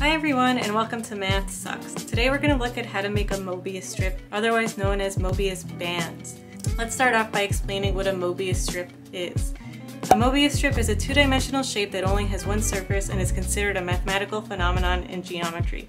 Hi everyone and welcome to MathSux. Today we're going to look at how to make a Mobius strip, otherwise known as Mobius bands. Let's start off by explaining what a Mobius strip is. A Mobius strip is a two-dimensional shape that only has one surface and is considered a mathematical phenomenon in geometry.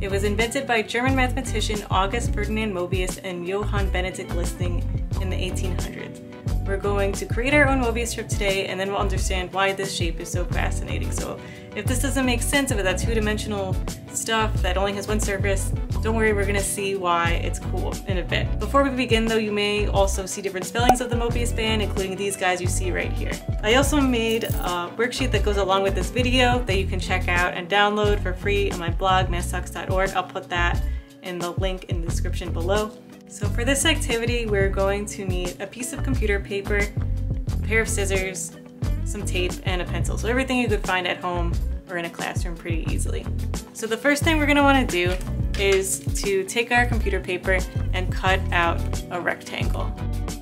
It was invented by German mathematician August Ferdinand Mobius and Johann Benedict Listing in the 1800s. We're going to create our own Mobius strip today and then we'll understand why this shape is so fascinating. So if this doesn't make sense, if that two-dimensional stuff that only has one surface, don't worry, we're gonna see why it's cool in a bit. Before we begin though, you may also see different spellings of the Mobius band, including these guys you see right here. I also made a worksheet that goes along with this video that you can check out and download for free on my blog, mathsux.org. I'll put that in the link in the description below. So for this activity, we're going to need a piece of computer paper, a pair of scissors, some tape, and a pencil. So everything you could find at home or in a classroom pretty easily. So the first thing we're gonna wanna do is to take our computer paper and cut out a rectangle.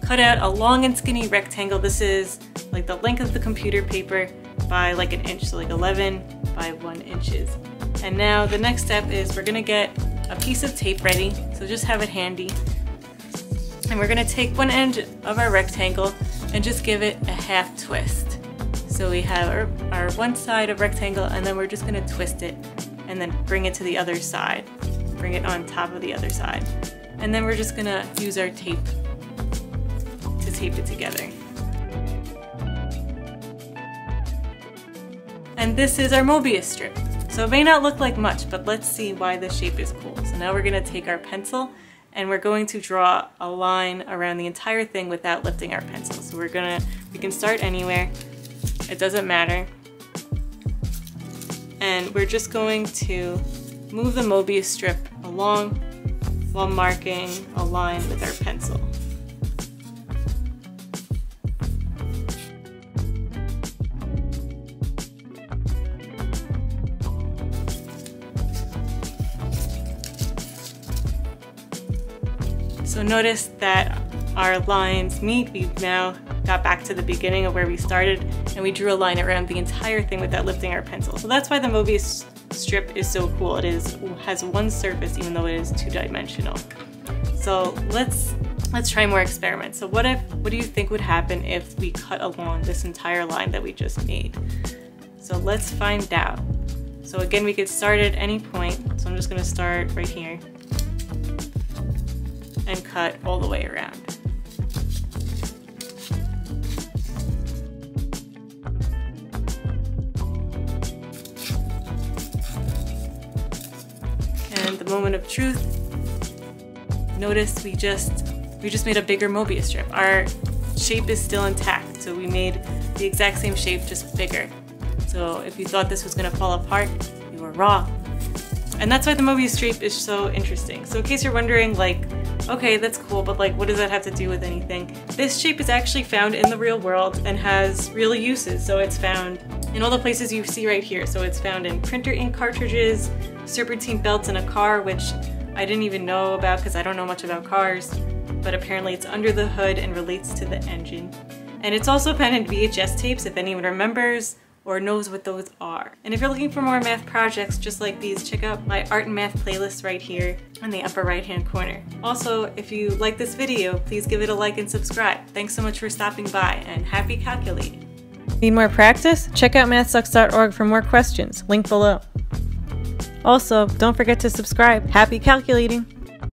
Cut out a long and skinny rectangle. This is like the length of the computer paper by like an inch, so like 11 by one inches. And now the next step is we're gonna get a piece of tape ready, so just have it handy. And we're gonna take one end of our rectangle and just give it a half twist. So we have our, our one side of rectangle and then we're just gonna twist it and then bring it to the other side. Bring it on top of the other side. And then we're just gonna use our tape to tape it together. And this is our Mobius strip. So it may not look like much, but let's see why this shape is cool. So now we're gonna take our pencil and we're going to draw a line around the entire thing without lifting our pencil. So we're gonna, we can start anywhere, it doesn't matter. And we're just going to move the Mobius strip along while marking a line with our pencil. So notice that our lines meet. We've now got back to the beginning of where we started and we drew a line around the entire thing without lifting our pencil. So that's why the Mobius strip is so cool. It is has one surface even though it is two-dimensional. So let's let's try more experiments. So what if what do you think would happen if we cut along this entire line that we just made? So let's find out. So again, we could start at any point. So I'm just gonna start right here and cut all the way around. And the moment of truth, notice we just we just made a bigger Mobius strip. Our shape is still intact, so we made the exact same shape, just bigger. So if you thought this was gonna fall apart, you were wrong. And that's why the Mobius strip is so interesting. So in case you're wondering, like, okay, that's cool, but like, what does that have to do with anything? This shape is actually found in the real world and has real uses. So it's found in all the places you see right here. So it's found in printer ink cartridges, serpentine belts in a car, which I didn't even know about because I don't know much about cars, but apparently it's under the hood and relates to the engine. And it's also found in VHS tapes, if anyone remembers, or knows what those are. And if you're looking for more math projects just like these, check out my art and math playlist right here in the upper right hand corner. Also, if you like this video, please give it a like and subscribe. Thanks so much for stopping by and happy calculating. Need more practice? Check out mathsux.org for more questions, link below. Also, don't forget to subscribe. Happy calculating!